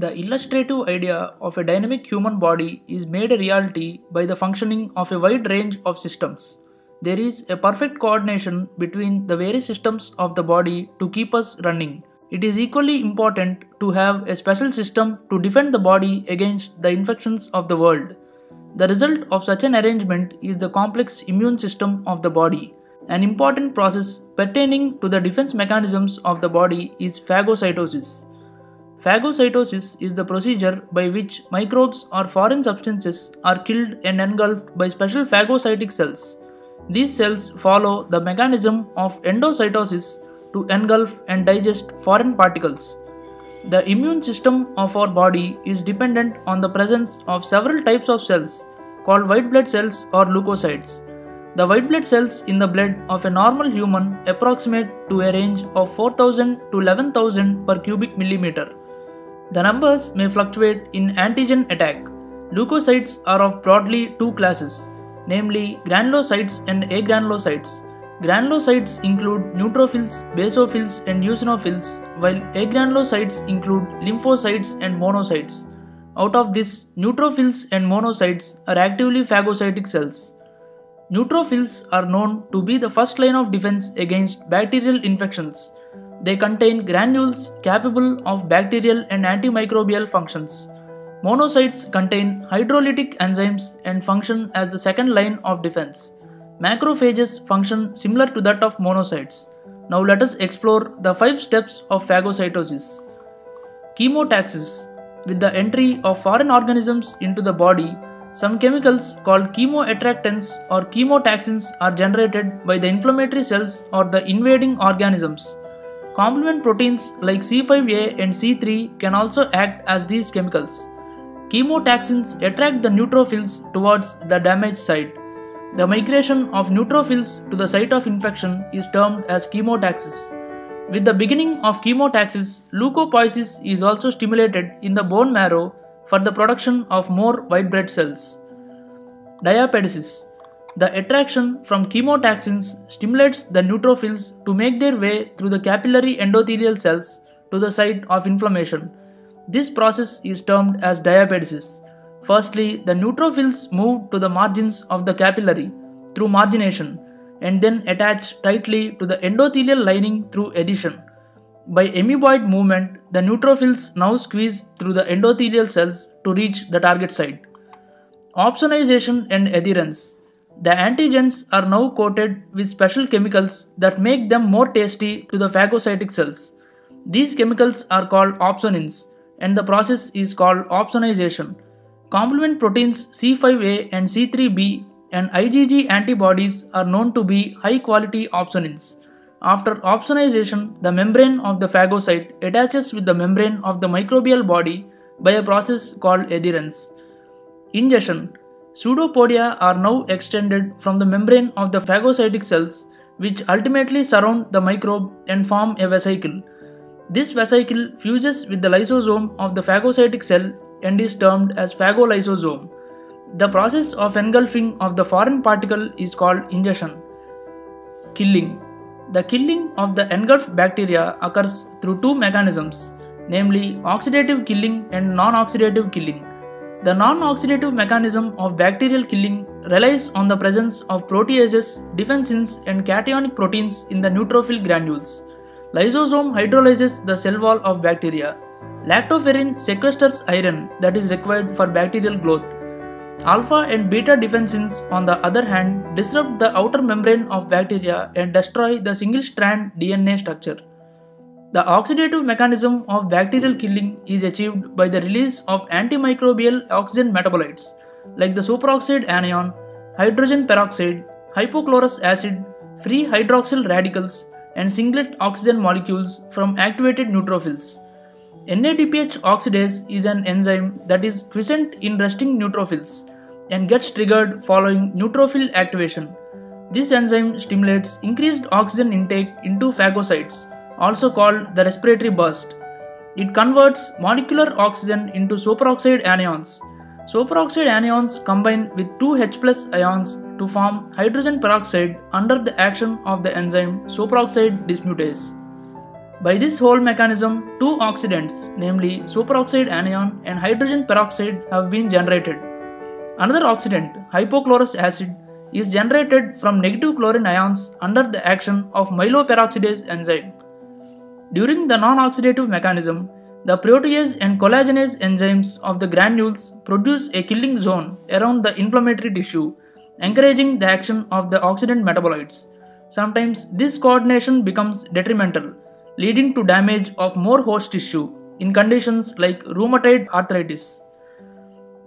The illustrative idea of a dynamic human body is made a reality by the functioning of a wide range of systems. There is a perfect coordination between the various systems of the body to keep us running. It is equally important to have a special system to defend the body against the infections of the world. The result of such an arrangement is the complex immune system of the body. An important process pertaining to the defense mechanisms of the body is phagocytosis. Phagocytosis is the procedure by which microbes or foreign substances are killed and engulfed by special phagocytic cells. These cells follow the mechanism of endocytosis to engulf and digest foreign particles. The immune system of our body is dependent on the presence of several types of cells called white blood cells or leukocytes. The white blood cells in the blood of a normal human approximate to a range of 4000 to 11000 per cubic millimeter. The numbers may fluctuate in antigen attack. Leukocytes are of broadly two classes, namely granulocytes and agranulocytes. Granulocytes include neutrophils, basophils, and eosinophils, while agranulocytes include lymphocytes and monocytes. Out of this, neutrophils and monocytes are actively phagocytic cells. Neutrophils are known to be the first line of defense against bacterial infections. They contain granules capable of bacterial and antimicrobial functions. Monocytes contain hydrolytic enzymes and function as the second line of defense. Macrophages function similar to that of monocytes. Now let us explore the five steps of phagocytosis. Chemotaxis with the entry of foreign organisms into the body, some chemicals called chemoattractants or chemotaxins are generated by the inflammatory cells or the invading organisms. Complement proteins like C5a and C3 can also act as these chemicals. Chemotaxins attract the neutrophils towards the damaged site. The migration of neutrophils to the site of infection is termed as chemotaxis. With the beginning of chemotaxis, leukopoiesis is also stimulated in the bone marrow for the production of more white blood cells. Diapedesis The attraction from chemotaxins stimulates the neutrophils to make their way through the capillary endothelial cells to the site of inflammation. This process is termed as diapedesis. Firstly, the neutrophils move to the margins of the capillary through margination and then attach tightly to the endothelial lining through adhesion. By amoeboid movement, the neutrophils now squeeze through the endothelial cells to reach the target site. Opsonization and adherence. The antigens are now coated with special chemicals that make them more tasty to the phagocytic cells. These chemicals are called opsonins and the process is called opsonization. Complement proteins C5a and C3b and IgG antibodies are known to be high quality opsonins. After opsonization, the membrane of the phagocyte attaches with the membrane of the microbial body by a process called adherence. Ingestion Pseudopodia are now extended from the membrane of the phagocytic cells, which ultimately surround the microbe and form a vesicle. This vesicle fuses with the lysosome of the phagocytic cell and is termed as phagolysosome. The process of engulfing of the foreign particle is called ingestion. Killing The killing of the engulfed bacteria occurs through two mechanisms, namely oxidative killing and non oxidative killing. The non oxidative mechanism of bacterial killing relies on the presence of proteases, defensins, and cationic proteins in the neutrophil granules. Lysozyme hydrolyzes the cell wall of bacteria. Lactoferrin sequesters iron that is required for bacterial growth. Alpha and beta defensins, on the other hand, disrupt the outer membrane of bacteria and destroy the single strand DNA structure. The oxidative mechanism of bacterial killing is achieved by the release of antimicrobial oxygen metabolites like the superoxide anion, hydrogen peroxide, hypochlorous acid, free hydroxyl radicals, and singlet oxygen molecules from activated neutrophils. NADPH oxidase is an enzyme that is quiescent in resting neutrophils and gets triggered following neutrophil activation. This enzyme stimulates increased oxygen intake into phagocytes, also called the respiratory burst. It converts molecular oxygen into superoxide anions. Superoxide anions combine with two H plus ions to form hydrogen peroxide under the action of the enzyme superoxide dismutase. By this whole mechanism, two oxidants, namely superoxide anion and hydrogen peroxide, have been generated. Another oxidant, hypochlorous acid, is generated from negative chlorine ions under the action of myeloperoxidase enzyme. During the non-oxidative mechanism, the protease and collagenase enzymes of the granules produce a killing zone around the inflammatory tissue, encouraging the action of the oxidant metabolites. Sometimes this coordination becomes detrimental, leading to damage of more host tissue in conditions like rheumatoid arthritis.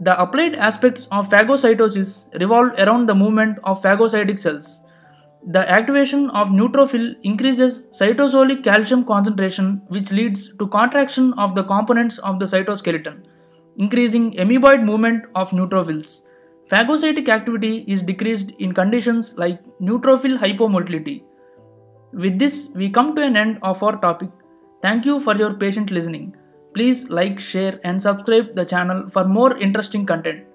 The applied aspects of phagocytosis revolve around the movement of phagocytic cells the activation of neutrophil increases cytosolic calcium concentration which leads to contraction of the components of the cytoskeleton, increasing amoeboid movement of neutrophils. Phagocytic activity is decreased in conditions like neutrophil hypomotility. With this, we come to an end of our topic. Thank you for your patient listening. Please like, share and subscribe the channel for more interesting content.